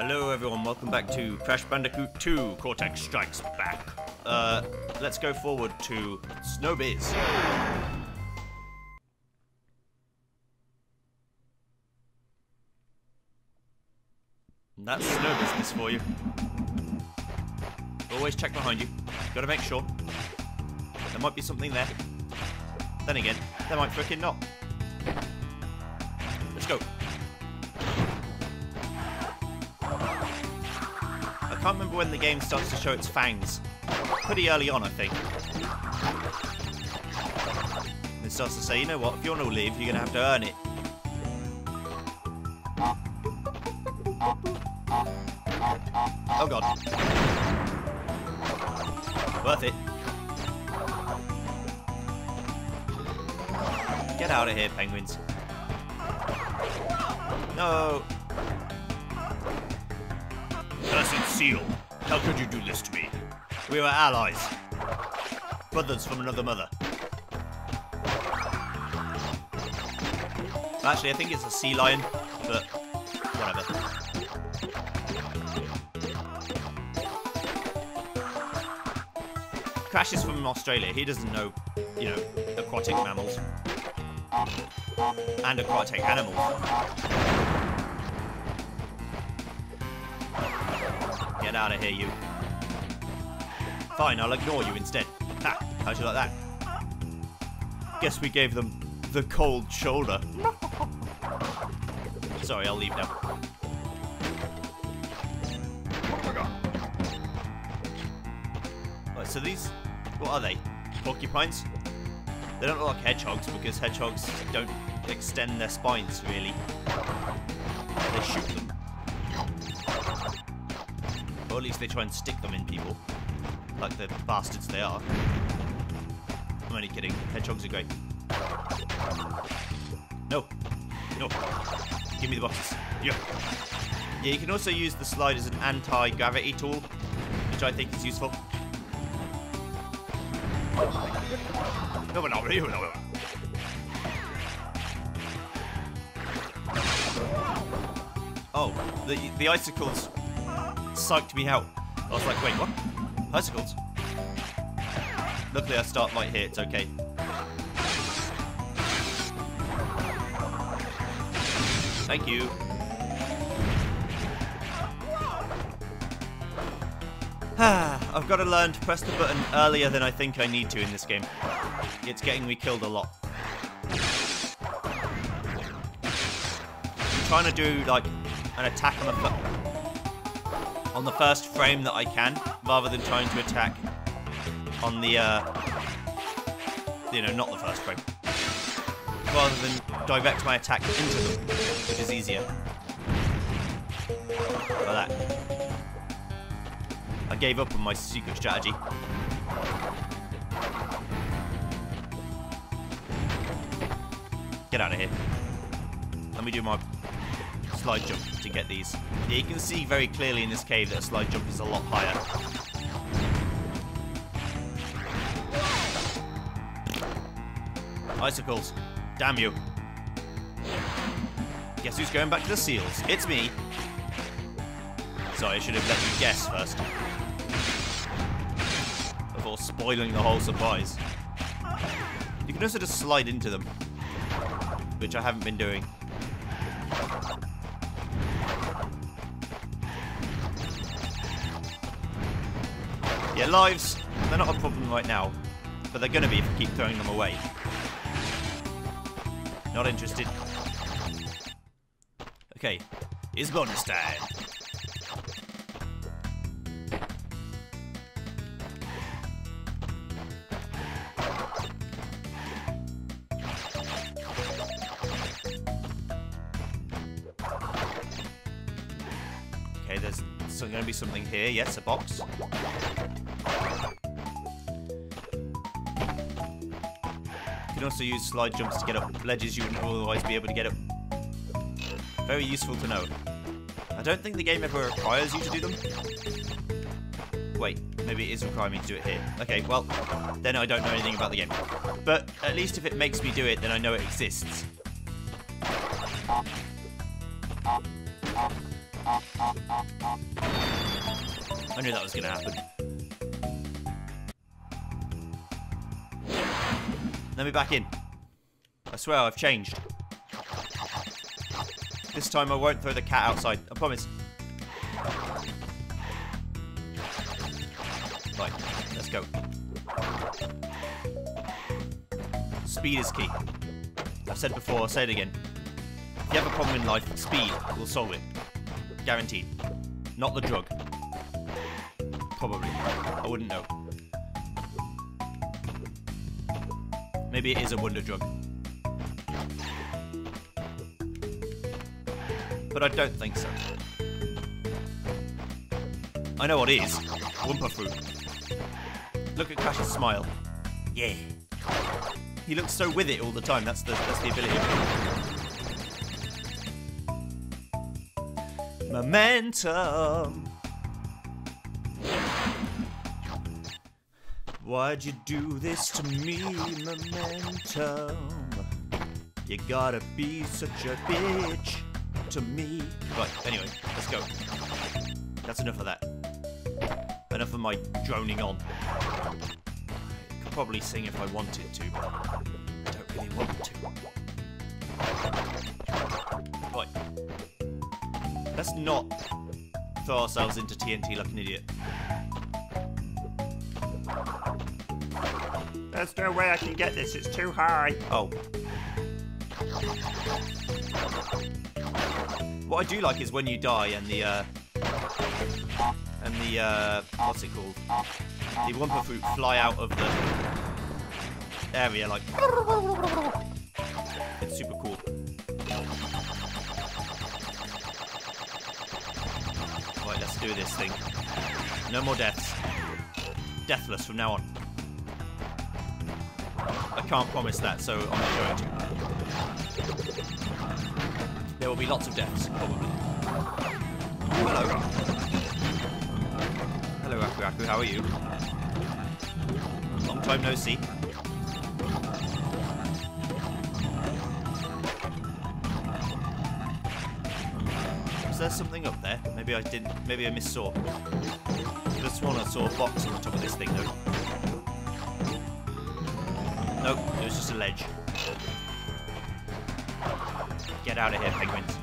Hello everyone, welcome back to Crash Bandicoot 2 Cortex Strikes Back. Uh, let's go forward to Snowbiz. That's snow business for you. Always check behind you. Gotta make sure. There might be something there. Then again, there might frickin' not. Let's go. Can't remember when the game starts to show its fangs. Pretty early on, I think. It starts to say, you know what, if you want to leave, you're going to have to earn it. Oh god. Worth it. Get out of here, penguins. No. Seal. How could you do this to me? We were allies. Brothers from another mother. Actually, I think it's a sea lion, but whatever. Crash is from Australia. He doesn't know, you know, aquatic mammals. And aquatic animals. Out of here, you. Fine, I'll ignore you instead. Ha! How'd you like that? Guess we gave them the cold shoulder. Sorry, I'll leave now. Right, so these, what are they? Porcupines? They don't look like hedgehogs because hedgehogs don't extend their spines really. They shoot them. Or at least they try and stick them in people. Like the bastards they are. I'm only kidding. Hedgehogs are great. No. No. Give me the boxes. Yeah. Yeah, you can also use the slide as an anti-gravity tool, which I think is useful. No, no, no, no. Oh, the the icicles psyched me out. I was like, wait, what? Icicles? Luckily, I start light here. It's okay. Thank you. I've got to learn to press the button earlier than I think I need to in this game. It's getting me killed a lot. I'm trying to do like an attack on the on the first frame that I can, rather than trying to attack on the uh, you know not the first frame, rather than direct my attack into them, which is easier. Like that. I gave up on my secret strategy. Get out of here. Let me do my slide jump get these. Yeah, you can see very clearly in this cave that a slide jump is a lot higher. Icicles. Damn you. Guess who's going back to the seals? It's me. Sorry, I should have let you guess first. Before spoiling the whole surprise. You can also just slide into them. Which I haven't been doing. Yeah, lives, they're not a problem right now. But they're going to be if I keep throwing them away. Not interested. Okay, it's bonus time. Okay, there's going to be something here. Yes, a box. Also use slide jumps to get up ledges you wouldn't otherwise be able to get up. Very useful to know. I don't think the game ever requires you to do them. Wait, maybe it is requiring me to do it here. Okay, well, then I don't know anything about the game. But at least if it makes me do it, then I know it exists. I knew that was going to happen. Let me back in. I swear I've changed. This time I won't throw the cat outside. I promise. Right, let's go. Speed is key. I've said before, I'll say it again. If you have a problem in life, speed will solve it. Guaranteed. Not the drug. Probably. I wouldn't know. Maybe it is a wonder drug. But I don't think so. I know what is. Wumpa fruit. Look at Crash's smile. Yeah. He looks so with it all the time. That's the that's the ability. Momentum. Why'd you do this to me, momentum? You gotta be such a bitch to me. Right, anyway, let's go. That's enough of that. Enough of my droning on. Could probably sing if I wanted to, but I don't really want to. Right. Let's not throw ourselves into TNT like an idiot. There's no way I can get this, it's too high. Oh. What I do like is when you die and the, uh, and the, uh, what's it called? The Wumpa Fruit fly out of the area, like, it's super cool. Right, let's do this thing. No more deaths. Deathless from now on. I can't promise that, so I'm not going to. There will be lots of deaths, probably. Hello. Hello, Aku Aku, how are you? Long time no see. Was there something up there? Maybe I didn't. Maybe I missaw. Could have sworn I saw a box on the top of this thing, though. Nope, it was just a ledge. Get out of here, penguins.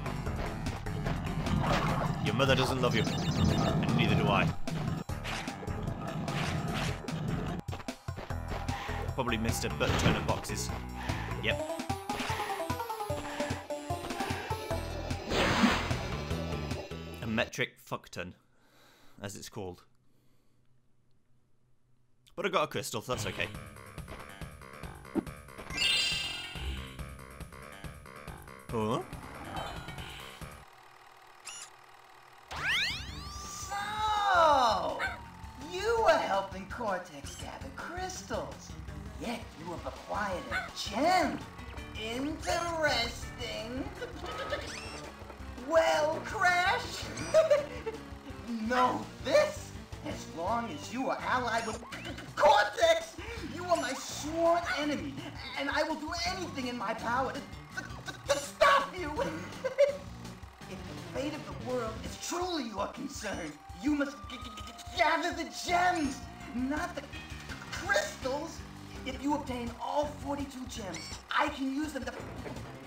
Your mother doesn't love you, and neither do I. Probably missed a butt ton of boxes. Yep. A metric fuckton, as it's called. But I got a crystal, so that's okay. Huh? So, you were helping Cortex gather crystals, yet you have acquired a gem. Interesting. Well, Crash, know this. As long as you are allied with Cortex, you are my sworn enemy, and I will do anything in my power to, you. if the fate of the world is truly your concern, you must gather the gems, not the crystals. If you obtain all 42 gems, I can use them to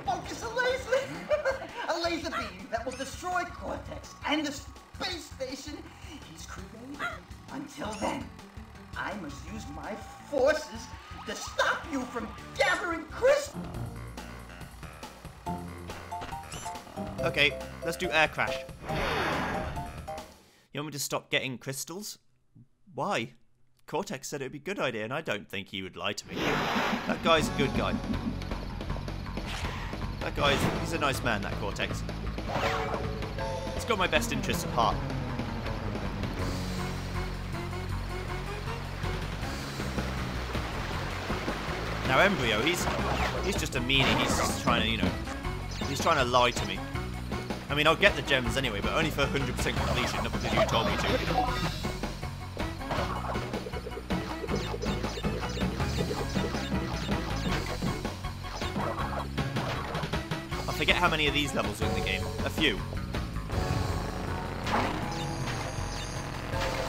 focus a laser, a laser beam that will destroy Cortex and the space station he's created. Until then, I must use my forces to stop you from gathering crystals. Okay, let's do air crash. You want me to stop getting crystals? Why? Cortex said it would be a good idea, and I don't think he would lie to me. That guy's a good guy. That guy's he's a nice man, that Cortex. He's got my best interests at heart. Now N. Brio, he's he's just a meanie. He's trying to, you know, he's trying to lie to me. I mean, I'll get the gems anyway, but only for 100% completion, not because you told me to. I forget how many of these levels are in the game. A few.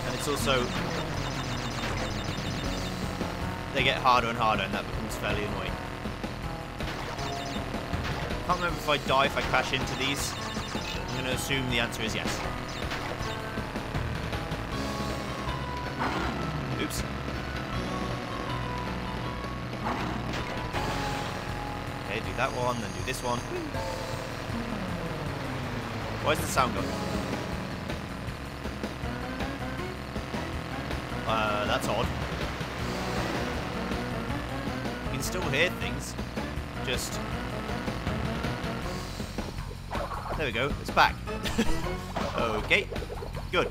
And it's also... They get harder and harder and that becomes fairly annoying. I Can't remember if I die if I crash into these. Going to assume the answer is yes. Oops. Okay, do that one, then do this one. Where's the sound going? Uh, that's odd. You can still hear things. Just... There we go, it's back. okay, good.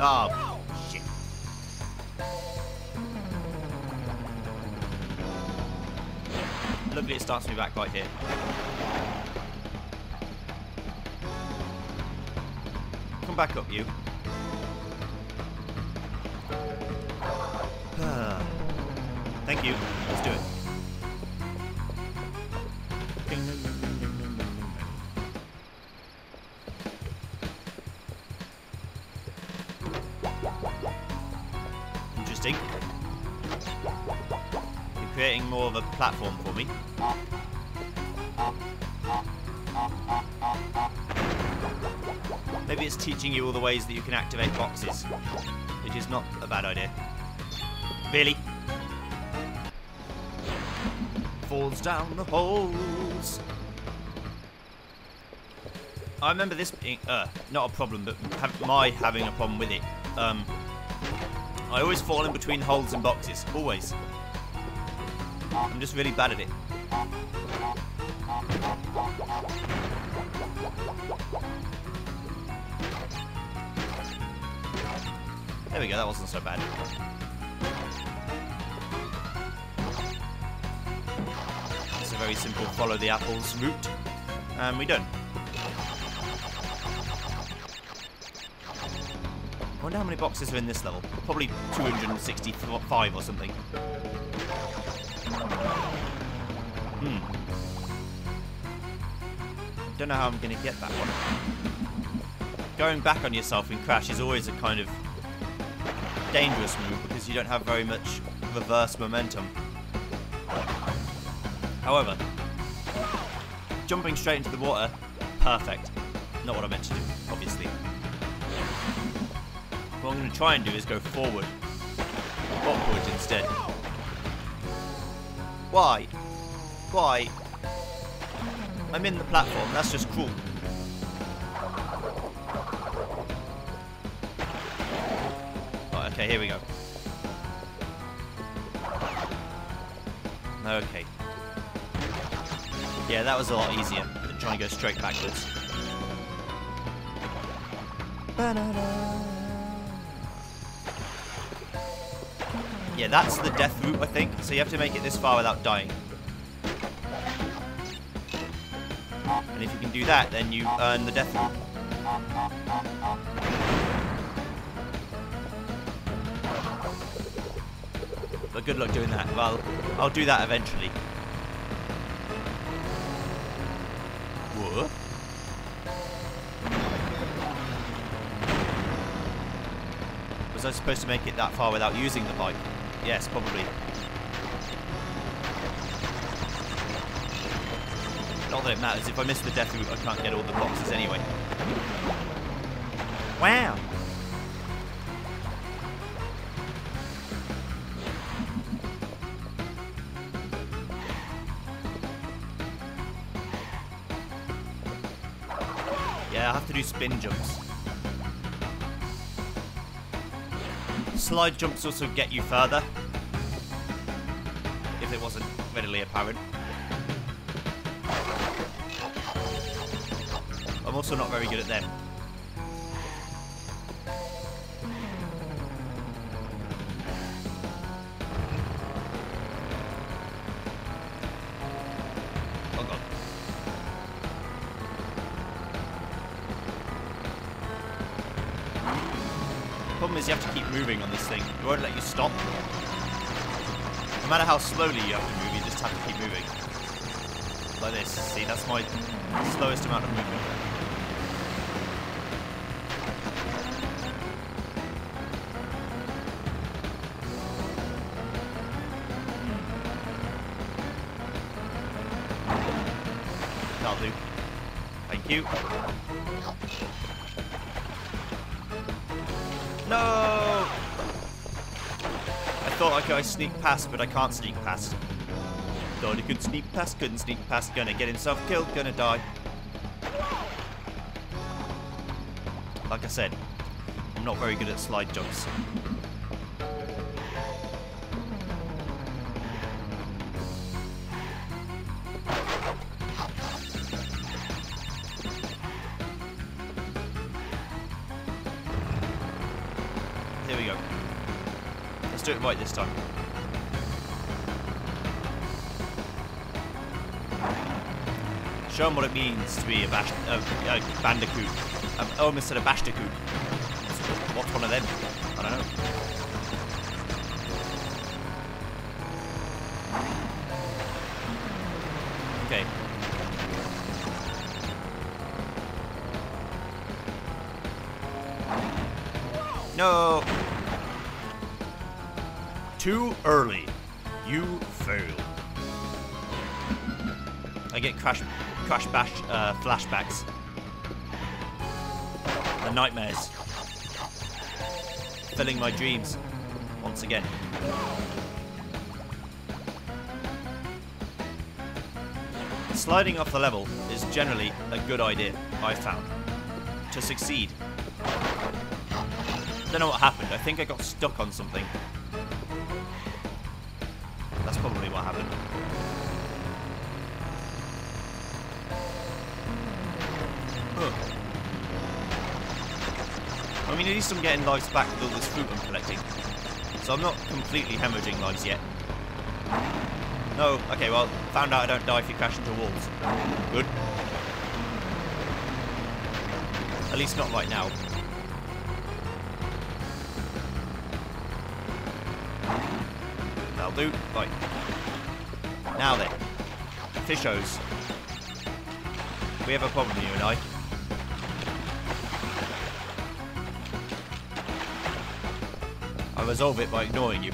Oh, shit. Lovely, it starts me back right here. Come back up, you. Ah. Thank you. Let's do it. Of a platform for me. Maybe it's teaching you all the ways that you can activate boxes, which is not a bad idea. Really? Falls down the holes. I remember this being, uh, not a problem, but have, my having a problem with it. Um, I always fall in between holes and boxes, always. I'm just really bad at it. There we go, that wasn't so bad. It's a very simple follow the apples route, and we done. I wonder how many boxes are in this level. Probably 265 or something. Don't know how I'm going to get that one. Going back on yourself in Crash is always a kind of dangerous move because you don't have very much reverse momentum. However, jumping straight into the water, perfect. Not what I meant to do, obviously. What I'm going to try and do is go forward, upwards instead. Why? Why? I'm in the platform, that's just cruel. Okay, here we go. Okay. Yeah, that was a lot easier than trying to go straight backwards. Yeah, that's the death route, I think. So you have to make it this far without dying. And if you can do that, then you earn the death route. But good luck doing that. Well, I'll do that eventually. What? Was I supposed to make it that far without using the bike? Yes, probably. Not that it matters. If I miss the death route, I can't get all the boxes anyway. Wow. Yeah, I have to do spin jumps. Slide jumps also get you further. If it wasn't readily apparent. I'm also not very good at them. Oh. Problem is you have to keep moving on this thing. It won't let you stop. No matter how slowly you have to move, you just have to keep moving. Like this. See, that's my slowest amount of movement. Sneak past, but I can't sneak past. Thought he could sneak past, couldn't sneak past. Gonna get himself killed, gonna die. Like I said, I'm not very good at slide jumps. Here we go. Let's do it right this time. Show them what it means to be a, bash a, a bandicoot. Um, I almost said a bashtacoot. What's one of them? I don't know. Okay. No! Too early. You fail. I get crash, crash bash uh, flashbacks. The nightmares. Filling my dreams. Once again. Sliding off the level is generally a good idea, I've found. To succeed. Don't know what happened. I think I got stuck on something. That's probably what happened. Mean, at least I'm getting lives back with all this fruit I'm collecting. So I'm not completely hemorrhaging lives yet. No, okay, well, found out I don't die if you crash into walls. Good. At least not right now. That'll do. Right. Now then. Fishos. We have a problem, you and I. resolve it by ignoring you.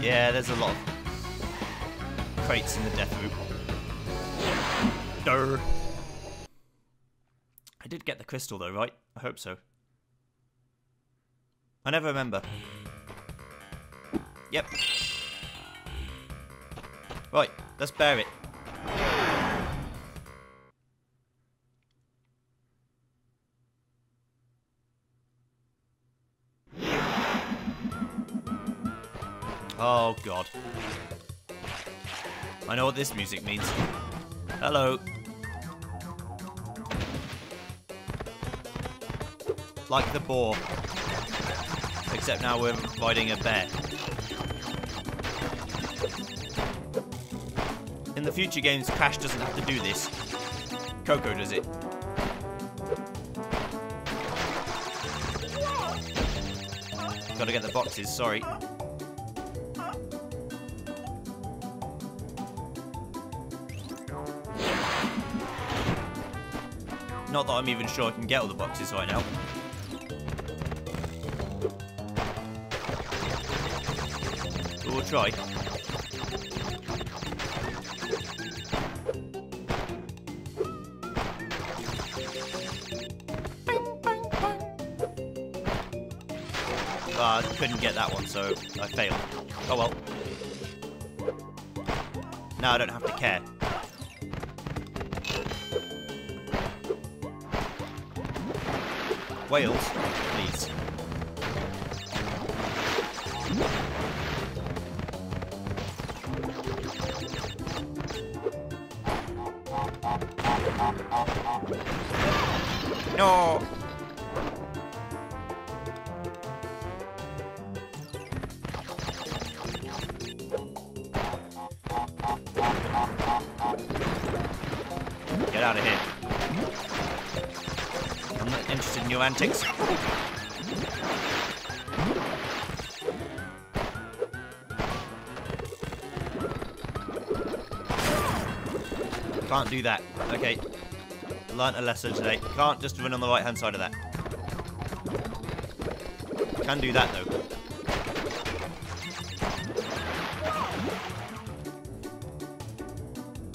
Yeah, there's a lot of crates in the death loop. Durr. I did get the crystal though, right? I hope so. I never remember. Yep. Right, let's bear it. Oh god. I know what this music means. Hello. Like the boar. Except now we're riding a bear. In the future games, Crash doesn't have to do this. Coco does it. Gotta get the boxes, sorry. Not that I'm even sure I can get all the boxes right now. But we'll try. Uh, couldn't get that one, so I failed. Oh well. Now I don't have to care. Wales, please. Antics. Can't do that. Okay. Learned a lesson today. Can't just run on the right hand side of that. Can do that though.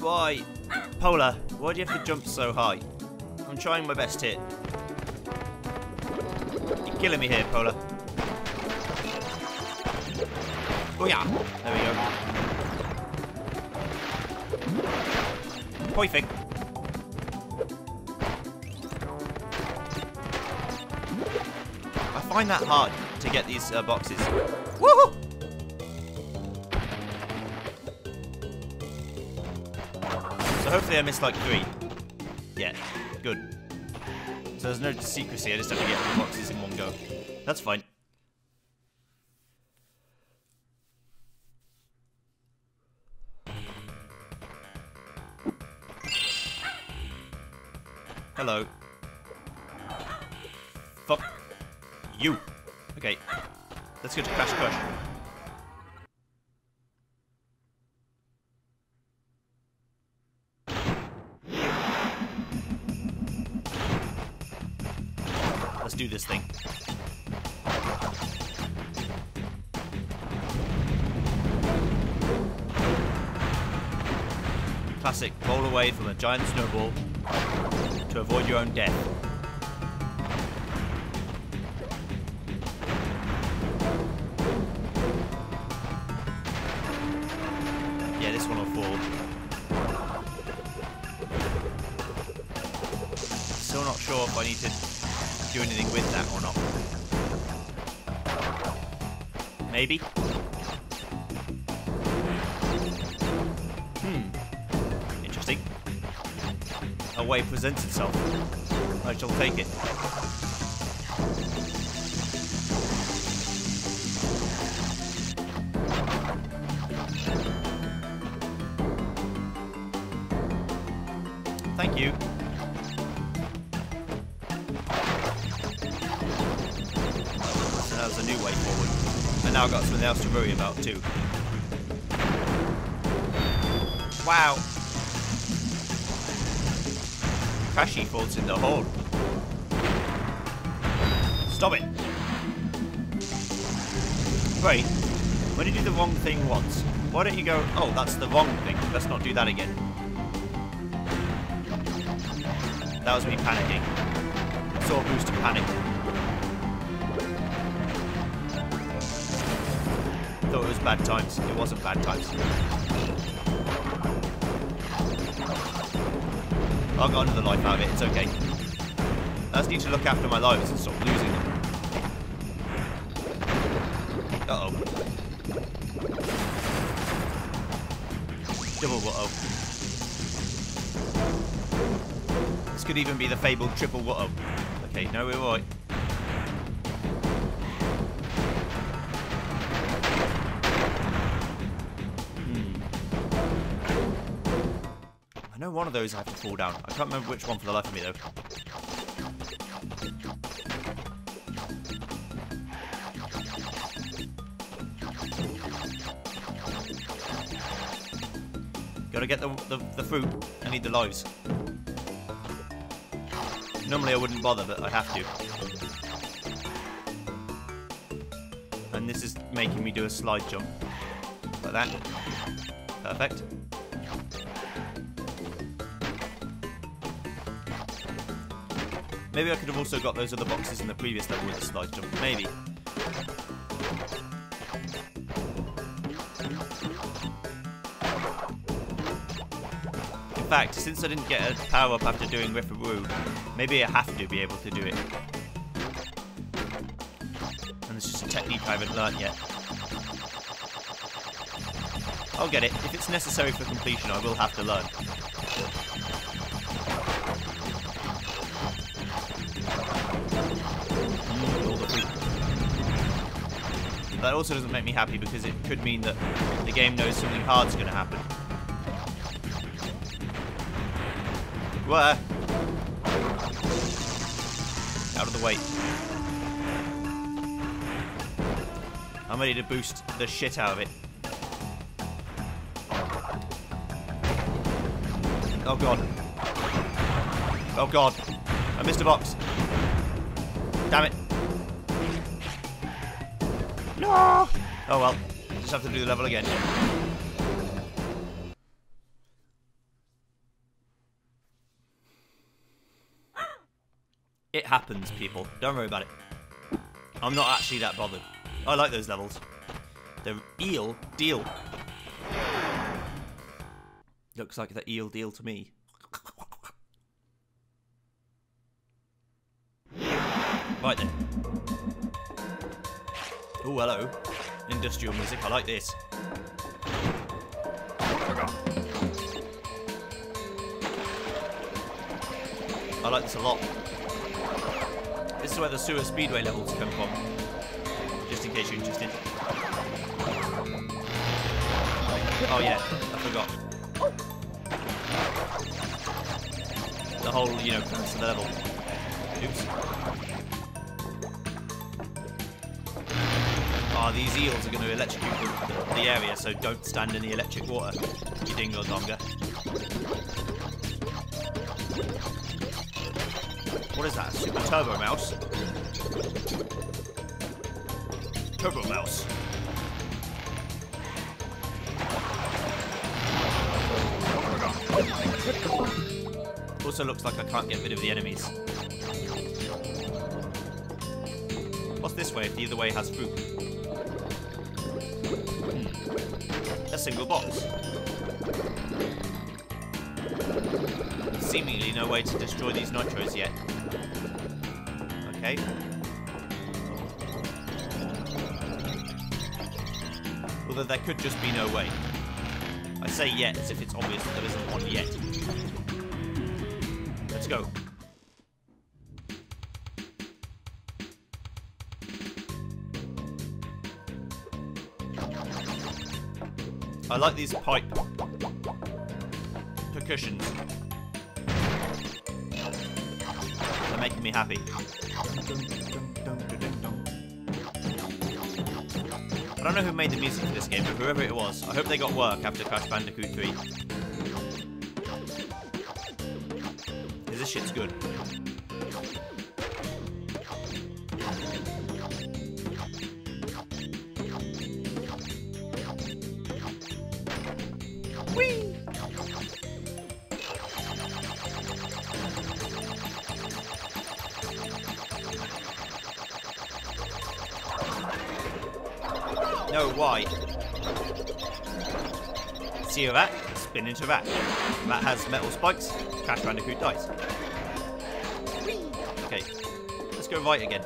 Why? Polar, Why do you have to jump so high? I'm trying my best here. Killing me here, Polar. Oh yeah. There we go. Perfect. I find that hard to get these uh, boxes. Woohoo! So hopefully I missed like three. Yeah. So there's no secrecy, I just have to get the boxes in one go. That's fine. Hello. Let's do this thing. Classic roll away from a giant snowball to avoid your own death. Hmm. Interesting. A way presents itself. I shall take it. Wow. Crashy falls in the hole. Stop it. Wait. When you do the wrong thing once, why don't you go, oh, that's the wrong thing. Let's not do that again. That was me panicking. Saw a boost of panic. Thought it was bad times. It wasn't bad times. I'll got another life out of it. It's okay. I just need to look after my lives and stop losing them. Uh oh. Double uh oh. This could even be the fabled triple what oh. Okay, no, we're right. One of those I have to fall down. I can't remember which one for the life of me though. Gotta get the, the, the fruit. I need the lives. Normally I wouldn't bother, but I have to. And this is making me do a slide jump. Like that. Perfect. Maybe I could have also got those other boxes in the previous level with a slide jump. Maybe. In fact, since I didn't get a power up after doing Ripper Roo, maybe I have to be able to do it. And it's just a technique I haven't learnt yet. I'll get it. If it's necessary for completion, I will have to learn. That also doesn't make me happy because it could mean that the game knows something hard's going to happen. Where? Out of the way. I'm ready to boost the shit out of it. Oh god. Oh god. I missed a box. Damn it. No! Oh well, just have to do the level again. It happens, people. Don't worry about it. I'm not actually that bothered. I like those levels. They're eel deal. Looks like the eel deal to me. Right then. Oh, hello. Industrial music. I like this. I like this a lot. This is where the sewer speedway levels come from. Just in case you're interested. Oh yeah, I forgot. The whole, you know, of the level. Oops. Ah, these eels are going to electrocute the, the area, so don't stand in the electric water, you dingo donga. What is that? Super Turbo Mouse? Turbo Mouse. Also looks like I can't get rid of the enemies. What's this way if the other way has fruit? Single box. Seemingly no way to destroy these nitros yet. Okay. Although there could just be no way. I say yet as if it's obvious that there isn't one yet. I like these pipe percussions. They're making me happy. I don't know who made the music for this game, but whoever it was, I hope they got work after Crash Bandicoot 3. Because this shit's good. Spin into that. That has metal spikes, Crash Bandicoot dies. Okay, let's go right again.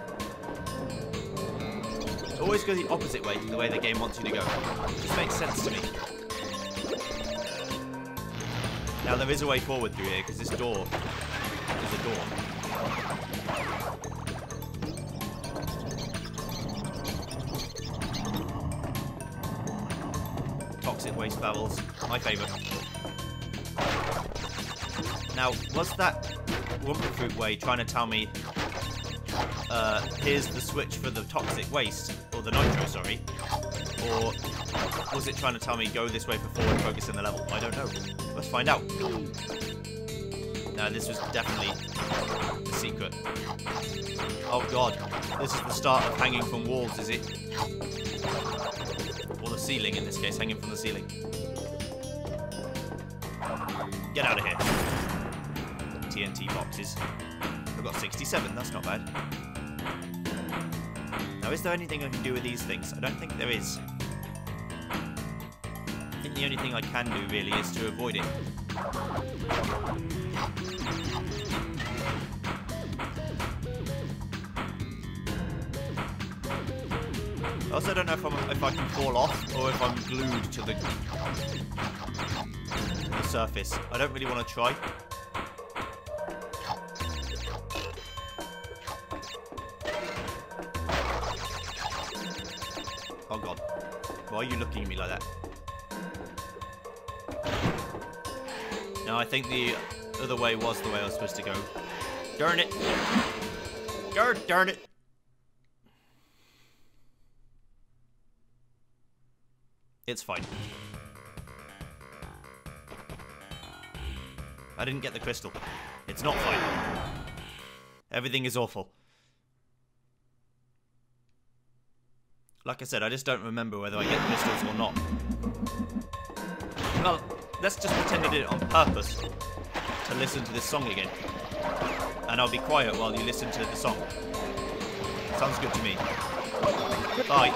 Always go the opposite way to the way the game wants you to go. Just makes sense to me. Now there is a way forward through here because this door is a door. Barrels, my favourite. Now, was that Wumpa Fruit way trying to tell me uh, here's the switch for the toxic waste, or the nitro, sorry, or was it trying to tell me go this way for forward focus in the level? I don't know. Let's find out. No, this was definitely the secret. Oh god, this is the start of hanging from walls, is it? Or the ceiling in this case, hanging from the ceiling. Get out of here. TNT boxes. I've got 67, that's not bad. Now, is there anything I can do with these things? I don't think there is. I think the only thing I can do, really, is to avoid it. I also don't know if, if I can fall off or if I'm glued to the surface. I don't really want to try. Oh god. Why are you looking at me like that? No, I think the other way was the way I was supposed to go. Darn it! God darn it! It's fine. I didn't get the crystal. It's not fine. Everything is awful. Like I said, I just don't remember whether I get crystals or not. Well, let's just pretend I did it on purpose to listen to this song again. and I'll be quiet while you listen to the song. Sounds good to me. Bye.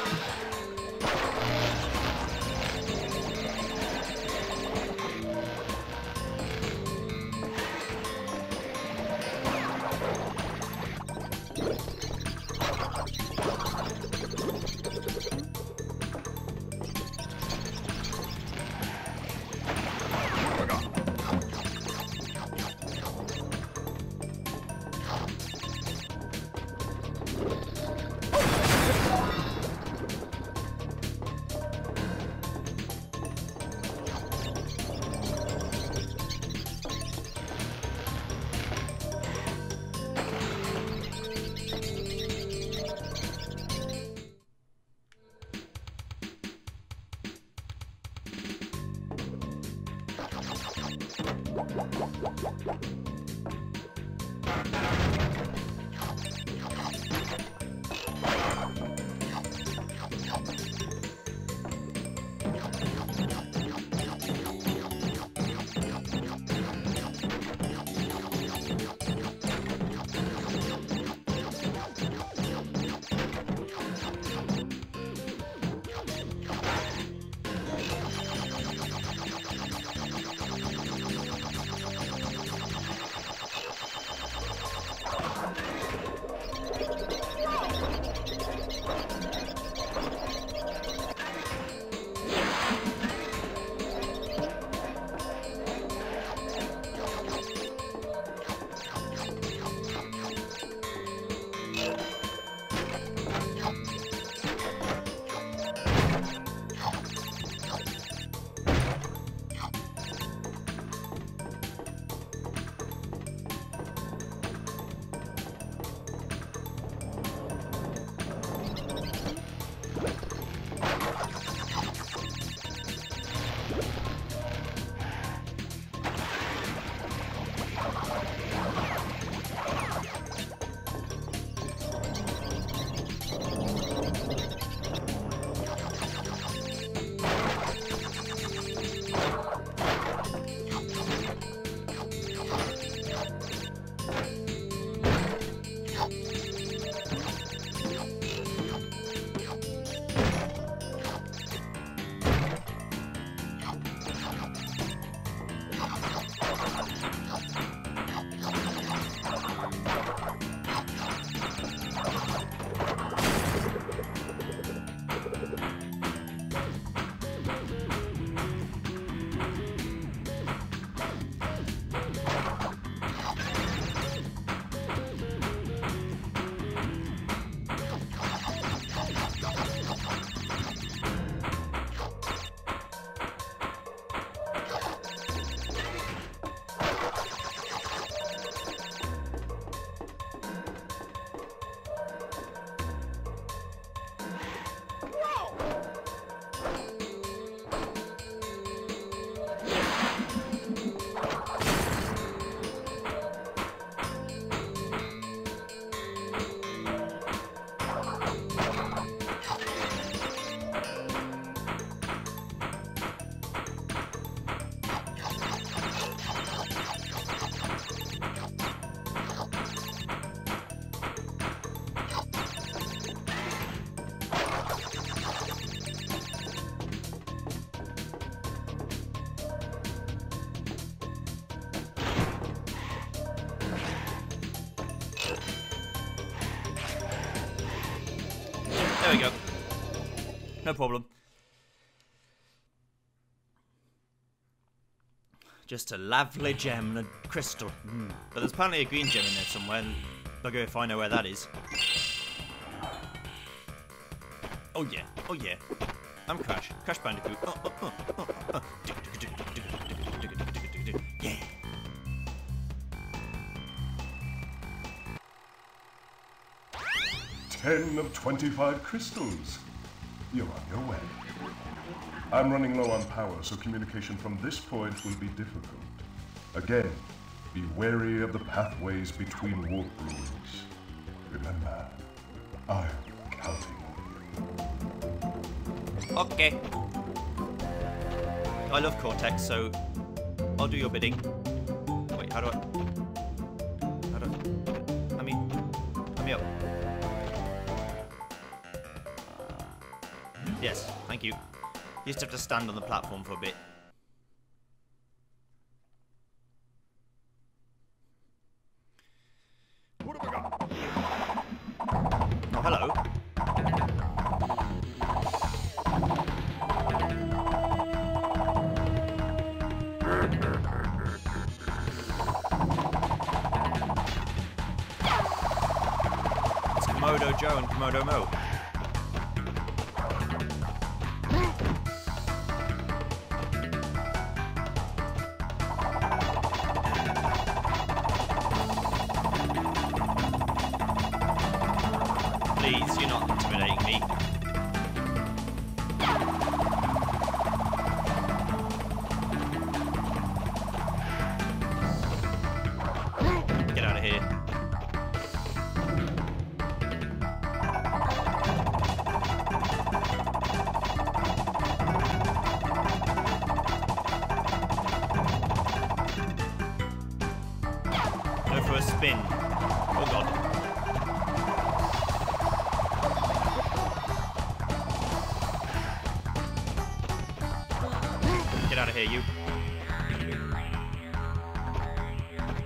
No problem. Just a lovely gem and a crystal. Mm. But there's apparently a green gem in there somewhere. go if I know where that is. Oh yeah, oh yeah. I'm Crash. Crash Bandicoot. Oh, oh, oh, oh, oh. Yeah. Ten of 25 crystals. You're on your way. I'm running low on power, so communication from this point will be difficult. Again, be wary of the pathways between warp rooms. Remember, I'm counting on you. Okay. I love Cortex, so I'll do your bidding. Wait, how do I? How do I? Yes, thank you. You just have to stand on the platform for a bit. What have I got? Hello. It's Komodo Joe and Komodo Moe.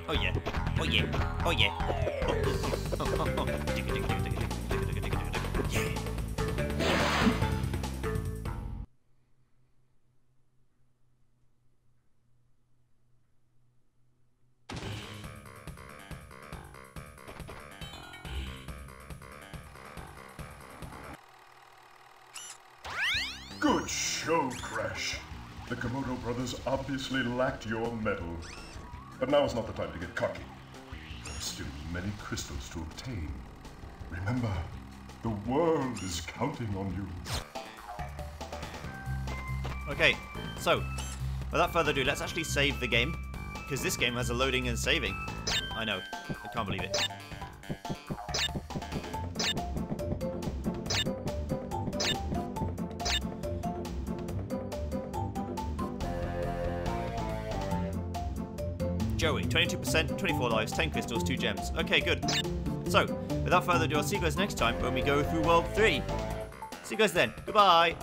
Oh yeah. Oh yeah. Oh yeah. Oh, oh, oh, oh, oh. Digga, digga, digga, digga. Yeah. Good show, Crash. The Komodo brothers obviously lacked your mettle. But now is not the time to get cocky. There are still many crystals to obtain. Remember, the world is counting on you. Okay, so without further ado, let's actually save the game because this game has a loading and saving. I know, I can't believe it. Joey, 22%, 24 lives, 10 crystals, 2 gems. Okay, good. So, without further ado, I'll see you guys next time when we go through World 3. See you guys then. Goodbye.